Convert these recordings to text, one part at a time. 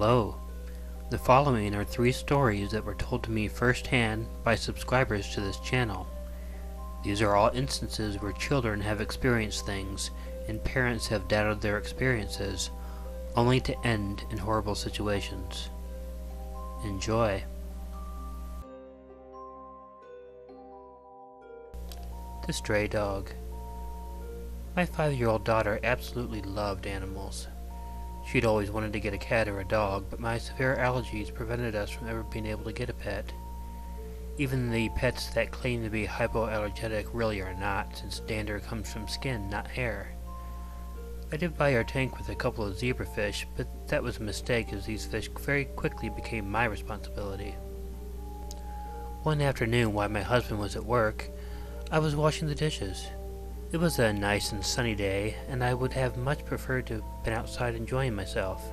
Hello. The following are three stories that were told to me firsthand by subscribers to this channel. These are all instances where children have experienced things and parents have doubted their experiences, only to end in horrible situations. Enjoy. The Stray Dog My five-year-old daughter absolutely loved animals. She'd always wanted to get a cat or a dog, but my severe allergies prevented us from ever being able to get a pet. Even the pets that claim to be hypoallergenic really are not, since dander comes from skin, not hair. I did buy our tank with a couple of zebrafish, but that was a mistake as these fish very quickly became my responsibility. One afternoon while my husband was at work, I was washing the dishes. It was a nice and sunny day, and I would have much preferred to have been outside enjoying myself.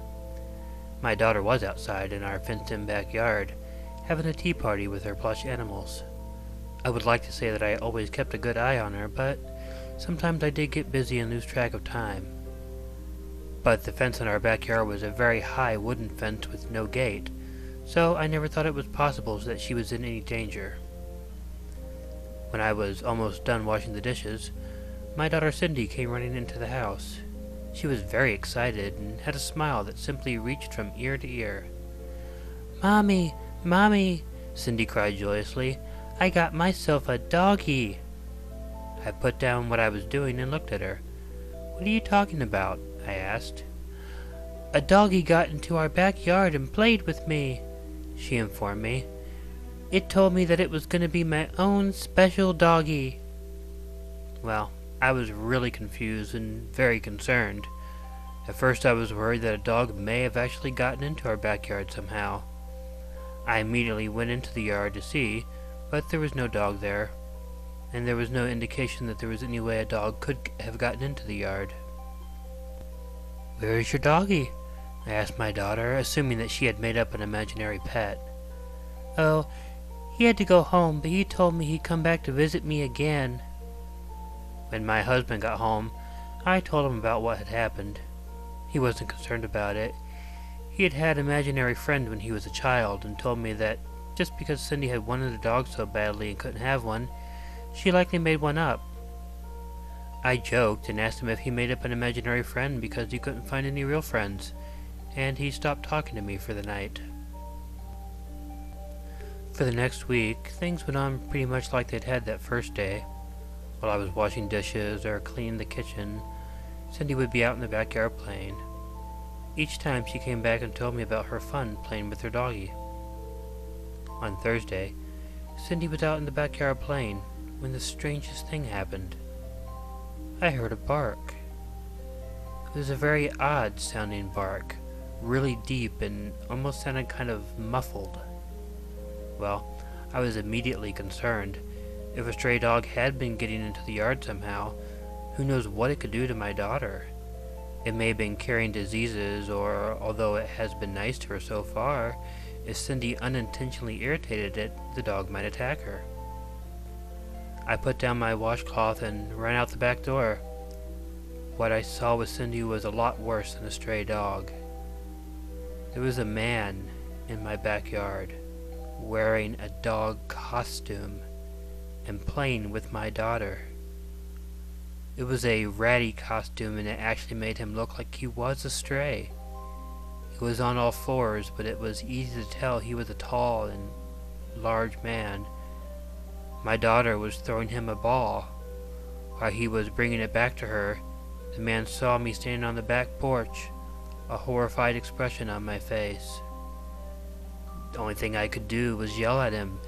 My daughter was outside in our fenced-in backyard, having a tea party with her plush animals. I would like to say that I always kept a good eye on her, but sometimes I did get busy and lose track of time. But the fence in our backyard was a very high wooden fence with no gate, so I never thought it was possible that she was in any danger. When I was almost done washing the dishes, my daughter Cindy came running into the house. She was very excited and had a smile that simply reached from ear to ear. Mommy, Mommy, Cindy cried joyously, I got myself a doggy. I put down what I was doing and looked at her. What are you talking about? I asked. A doggy got into our backyard and played with me, she informed me. It told me that it was going to be my own special doggy. Well, I was really confused and very concerned. At first I was worried that a dog may have actually gotten into our backyard somehow. I immediately went into the yard to see, but there was no dog there, and there was no indication that there was any way a dog could have gotten into the yard. Where is your doggy? I asked my daughter, assuming that she had made up an imaginary pet. Oh, he had to go home, but he told me he'd come back to visit me again. When my husband got home, I told him about what had happened. He wasn't concerned about it. He had had an imaginary friend when he was a child and told me that just because Cindy had wanted a dog so badly and couldn't have one, she likely made one up. I joked and asked him if he made up an imaginary friend because he couldn't find any real friends, and he stopped talking to me for the night. For the next week, things went on pretty much like they'd had that first day. While I was washing dishes or cleaning the kitchen, Cindy would be out in the backyard playing. Each time she came back and told me about her fun playing with her doggy. On Thursday, Cindy was out in the backyard playing when the strangest thing happened. I heard a bark. It was a very odd sounding bark, really deep and almost sounded kind of muffled. Well, I was immediately concerned if a stray dog had been getting into the yard somehow, who knows what it could do to my daughter? It may have been carrying diseases, or, although it has been nice to her so far, if Cindy unintentionally irritated it, the dog might attack her. I put down my washcloth and ran out the back door. What I saw with Cindy was a lot worse than a stray dog. There was a man in my backyard wearing a dog costume and playing with my daughter. It was a ratty costume and it actually made him look like he was a stray. He was on all fours, but it was easy to tell he was a tall and large man. My daughter was throwing him a ball. While he was bringing it back to her, the man saw me standing on the back porch, a horrified expression on my face. The only thing I could do was yell at him,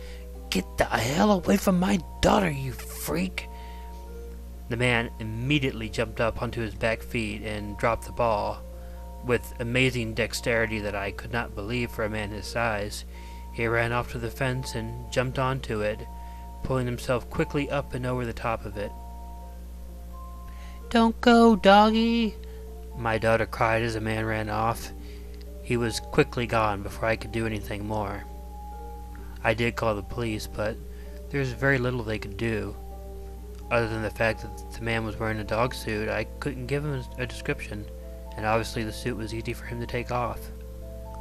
Get the hell away from my daughter, you freak! The man immediately jumped up onto his back feet and dropped the ball. With amazing dexterity that I could not believe for a man his size, he ran off to the fence and jumped onto it, pulling himself quickly up and over the top of it. Don't go, doggy! My daughter cried as the man ran off. He was quickly gone before I could do anything more. I did call the police, but there was very little they could do. Other than the fact that the man was wearing a dog suit, I couldn't give him a description, and obviously the suit was easy for him to take off.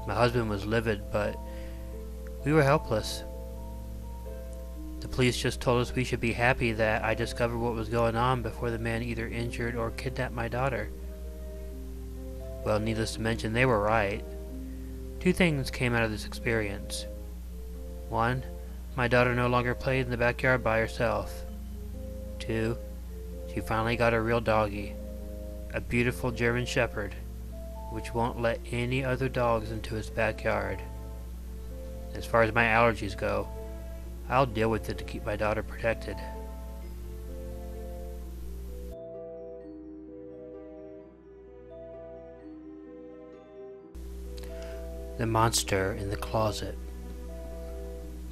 My husband was livid, but we were helpless. The police just told us we should be happy that I discovered what was going on before the man either injured or kidnapped my daughter. Well, needless to mention, they were right. Two things came out of this experience. One, my daughter no longer played in the backyard by herself. Two, she finally got a real doggie, a beautiful German Shepherd, which won't let any other dogs into its backyard. As far as my allergies go, I'll deal with it to keep my daughter protected. The Monster in the Closet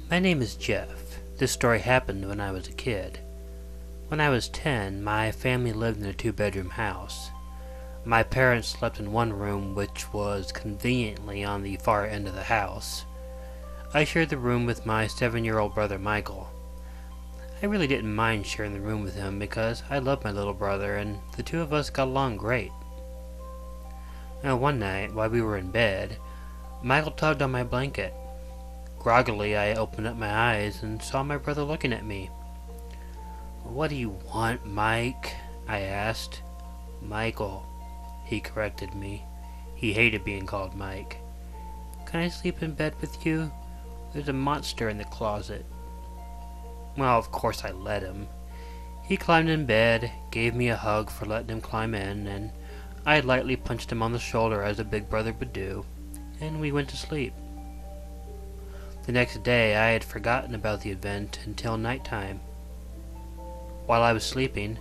My name is Jeff. This story happened when I was a kid. When I was 10, my family lived in a two-bedroom house. My parents slept in one room which was conveniently on the far end of the house. I shared the room with my seven-year-old brother Michael. I really didn't mind sharing the room with him because I loved my little brother and the two of us got along great. Now, one night, while we were in bed, Michael tugged on my blanket. Groggily, I opened up my eyes and saw my brother looking at me. What do you want, Mike? I asked. Michael, he corrected me. He hated being called Mike. Can I sleep in bed with you? There's a monster in the closet. Well, of course I let him. He climbed in bed, gave me a hug for letting him climb in, and I lightly punched him on the shoulder as a big brother would do, and we went to sleep. The next day I had forgotten about the event until night time. While I was sleeping,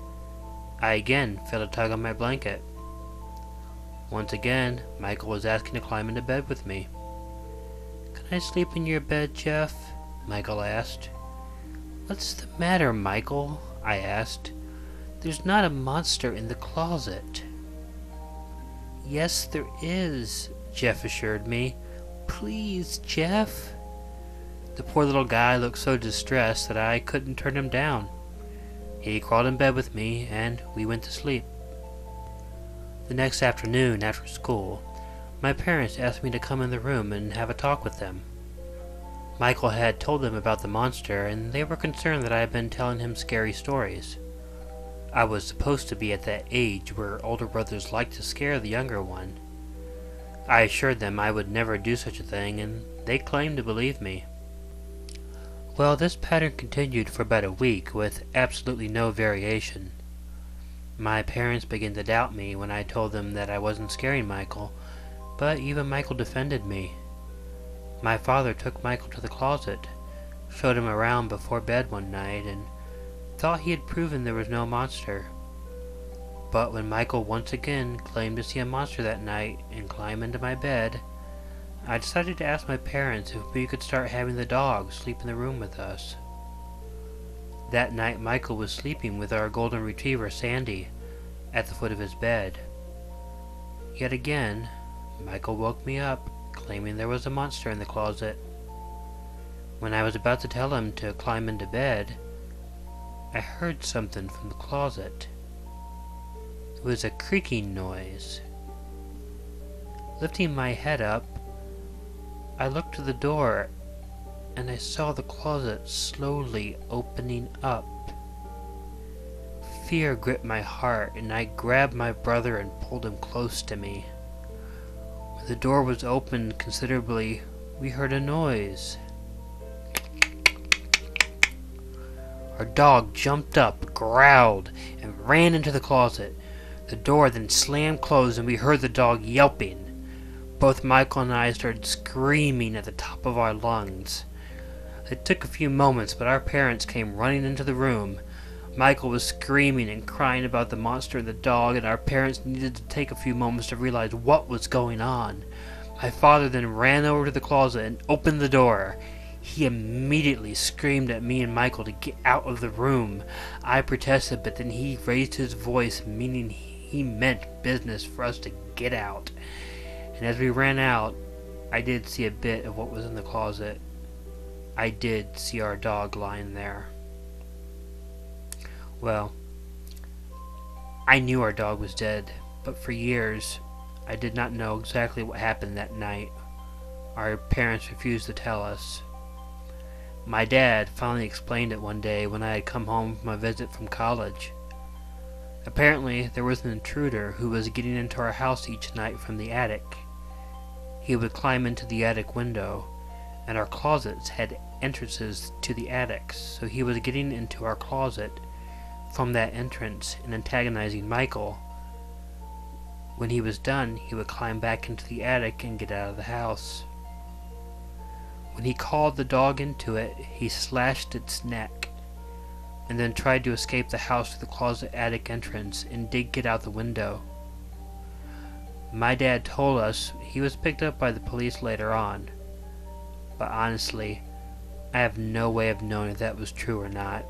I again felt a tug on my blanket. Once again, Michael was asking to climb into bed with me. Can I sleep in your bed, Jeff? Michael asked. What's the matter, Michael? I asked. There's not a monster in the closet. Yes, there is, Jeff assured me. Please, Jeff. The poor little guy looked so distressed that I couldn't turn him down. He crawled in bed with me, and we went to sleep. The next afternoon, after school, my parents asked me to come in the room and have a talk with them. Michael had told them about the monster, and they were concerned that I had been telling him scary stories. I was supposed to be at that age where older brothers like to scare the younger one. I assured them I would never do such a thing, and they claimed to believe me. Well, this pattern continued for about a week with absolutely no variation. My parents began to doubt me when I told them that I wasn't scaring Michael, but even Michael defended me. My father took Michael to the closet, showed him around before bed one night, and thought he had proven there was no monster. But when Michael once again claimed to see a monster that night and climb into my bed, I decided to ask my parents if we could start having the dog sleep in the room with us. That night Michael was sleeping with our golden retriever Sandy at the foot of his bed. Yet again, Michael woke me up, claiming there was a monster in the closet. When I was about to tell him to climb into bed, I heard something from the closet. It was a creaking noise. Lifting my head up, I looked to the door and I saw the closet slowly opening up. Fear gripped my heart and I grabbed my brother and pulled him close to me. When the door was opened considerably, we heard a noise. Our dog jumped up, growled, and ran into the closet. The door then slammed closed and we heard the dog yelping. Both Michael and I started screaming at the top of our lungs. It took a few moments, but our parents came running into the room. Michael was screaming and crying about the monster and the dog, and our parents needed to take a few moments to realize what was going on. My father then ran over to the closet and opened the door. He immediately screamed at me and Michael to get out of the room. I protested, but then he raised his voice, meaning he meant business for us to get out and as we ran out, I did see a bit of what was in the closet. I did see our dog lying there. Well, I knew our dog was dead, but for years I did not know exactly what happened that night. Our parents refused to tell us. My dad finally explained it one day when I had come home from a visit from college. Apparently, there was an intruder who was getting into our house each night from the attic. He would climb into the attic window, and our closets had entrances to the attics, so he was getting into our closet from that entrance and antagonizing Michael. When he was done, he would climb back into the attic and get out of the house. When he called the dog into it, he slashed its neck and then tried to escape the house through the closet attic entrance and did get out the window. My dad told us he was picked up by the police later on, but honestly, I have no way of knowing if that was true or not.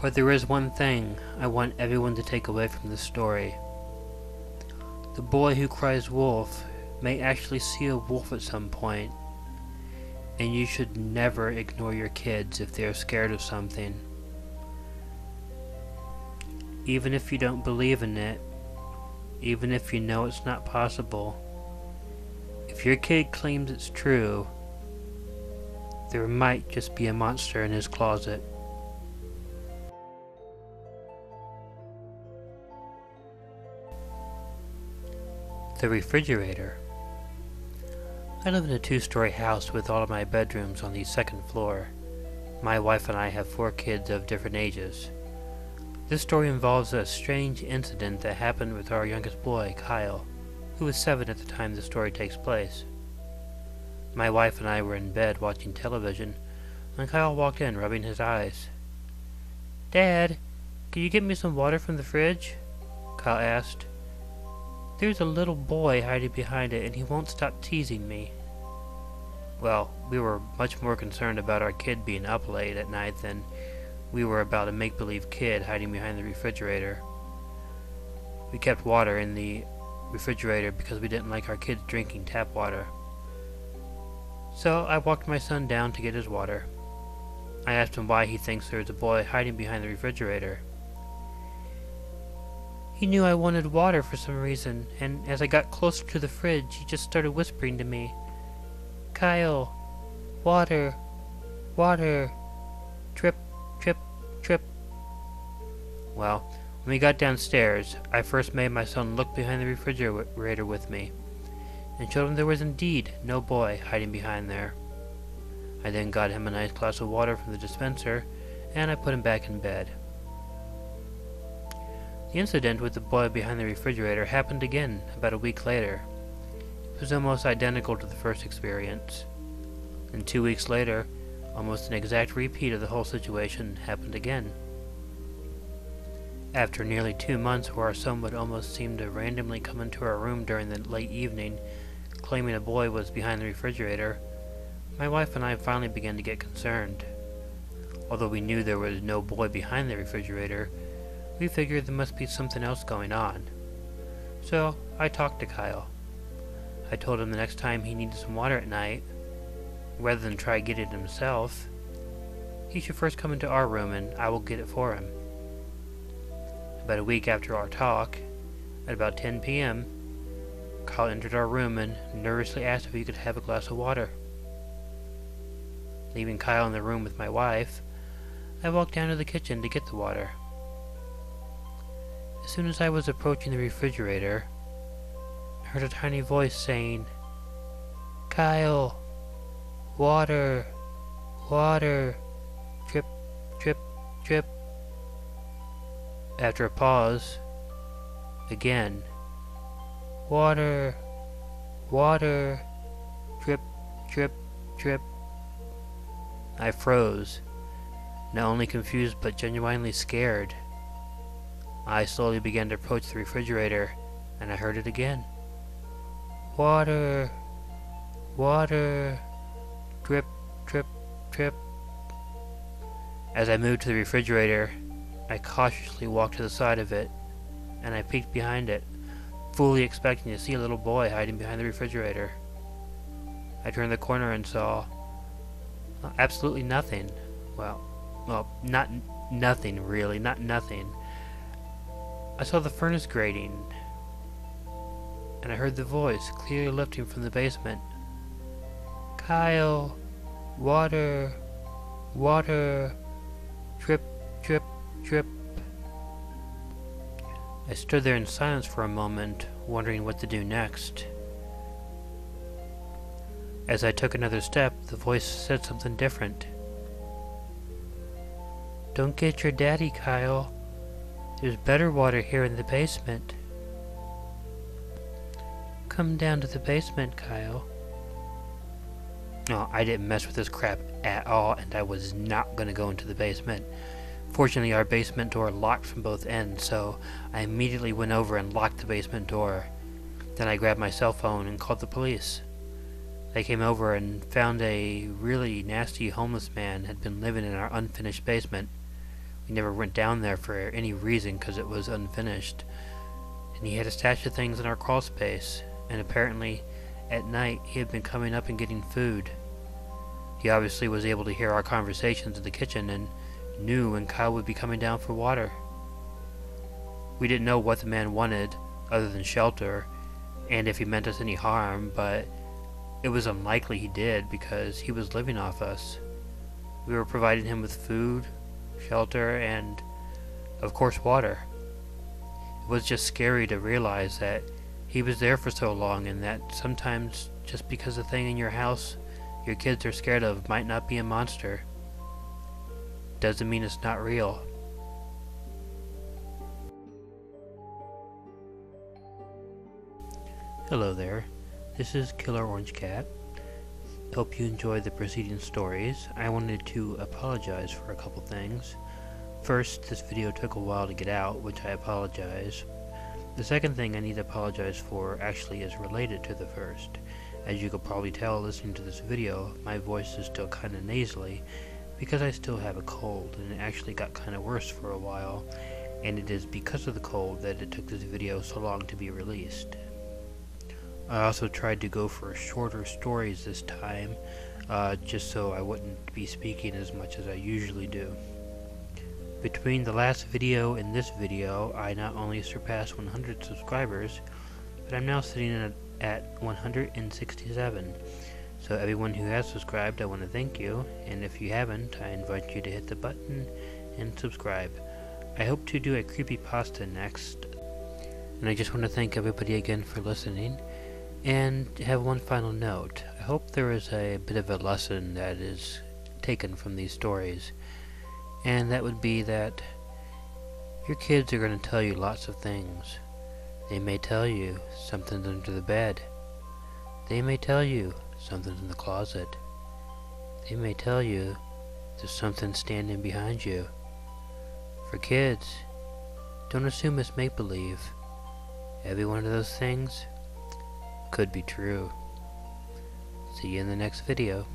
But there is one thing I want everyone to take away from this story. The boy who cries wolf may actually see a wolf at some point, and you should never ignore your kids if they are scared of something. Even if you don't believe in it, even if you know it's not possible, if your kid claims it's true, there might just be a monster in his closet. The refrigerator. I live in a two-story house with all of my bedrooms on the second floor. My wife and I have four kids of different ages. This story involves a strange incident that happened with our youngest boy, Kyle, who was seven at the time the story takes place. My wife and I were in bed watching television when Kyle walked in, rubbing his eyes. Dad, can you get me some water from the fridge? Kyle asked. There's a little boy hiding behind it, and he won't stop teasing me. Well, we were much more concerned about our kid being up late at night than we were about a make-believe kid hiding behind the refrigerator. We kept water in the refrigerator because we didn't like our kids drinking tap water. So I walked my son down to get his water. I asked him why he thinks there's a boy hiding behind the refrigerator. He knew I wanted water for some reason, and as I got closer to the fridge, he just started whispering to me, Kyle, water, water, drip. Well, when we got downstairs, I first made my son look behind the refrigerator with me, and showed him there was indeed no boy hiding behind there. I then got him a nice glass of water from the dispenser, and I put him back in bed. The incident with the boy behind the refrigerator happened again about a week later. It was almost identical to the first experience. And two weeks later, almost an exact repeat of the whole situation happened again. After nearly two months where our son would almost seem to randomly come into our room during the late evening, claiming a boy was behind the refrigerator, my wife and I finally began to get concerned. Although we knew there was no boy behind the refrigerator, we figured there must be something else going on. So I talked to Kyle. I told him the next time he needed some water at night, rather than try to get it himself, he should first come into our room and I will get it for him. About a week after our talk, at about 10 p.m., Kyle entered our room and nervously asked if he could have a glass of water. Leaving Kyle in the room with my wife, I walked down to the kitchen to get the water. As soon as I was approaching the refrigerator, I heard a tiny voice saying, Kyle, water, water, After a pause, again, water, water, drip, drip, drip. I froze, not only confused but genuinely scared. I slowly began to approach the refrigerator, and I heard it again. Water, water, drip, drip, drip. As I moved to the refrigerator, I cautiously walked to the side of it, and I peeked behind it, fully expecting to see a little boy hiding behind the refrigerator. I turned the corner and saw absolutely nothing. Well, well, not nothing really, not nothing. I saw the furnace grating, and I heard the voice clearly lifting from the basement. Kyle! Water! Water! Drip, drip. I stood there in silence for a moment, wondering what to do next. As I took another step, the voice said something different. Don't get your daddy, Kyle. There's better water here in the basement. Come down to the basement, Kyle. No, I didn't mess with this crap at all, and I was not going to go into the basement. Fortunately, our basement door locked from both ends, so I immediately went over and locked the basement door. Then I grabbed my cell phone and called the police. They came over and found a really nasty homeless man had been living in our unfinished basement. We never went down there for any reason because it was unfinished. And he had a stash of things in our crawl space, and apparently at night he had been coming up and getting food. He obviously was able to hear our conversations in the kitchen and knew when Kyle would be coming down for water. We didn't know what the man wanted other than shelter and if he meant us any harm, but it was unlikely he did because he was living off us. We were providing him with food, shelter, and, of course, water. It was just scary to realize that he was there for so long and that sometimes just because the thing in your house your kids are scared of might not be a monster doesn't mean it's not real. Hello there, this is Killer Orange Cat. Hope you enjoyed the preceding stories. I wanted to apologize for a couple things. First, this video took a while to get out, which I apologize. The second thing I need to apologize for actually is related to the first. As you could probably tell listening to this video, my voice is still kinda nasally because I still have a cold and it actually got kinda worse for a while and it is because of the cold that it took this video so long to be released. I also tried to go for shorter stories this time, uh, just so I wouldn't be speaking as much as I usually do. Between the last video and this video, I not only surpassed 100 subscribers, but I'm now sitting at 167. So everyone who has subscribed, I want to thank you, and if you haven't, I invite you to hit the button and subscribe. I hope to do a creepy pasta next, and I just want to thank everybody again for listening. And have one final note. I hope there is a bit of a lesson that is taken from these stories. And that would be that your kids are going to tell you lots of things. They may tell you something's under the bed. They may tell you something's in the closet. They may tell you there's something standing behind you. For kids, don't assume it's make-believe. Every one of those things could be true. See you in the next video.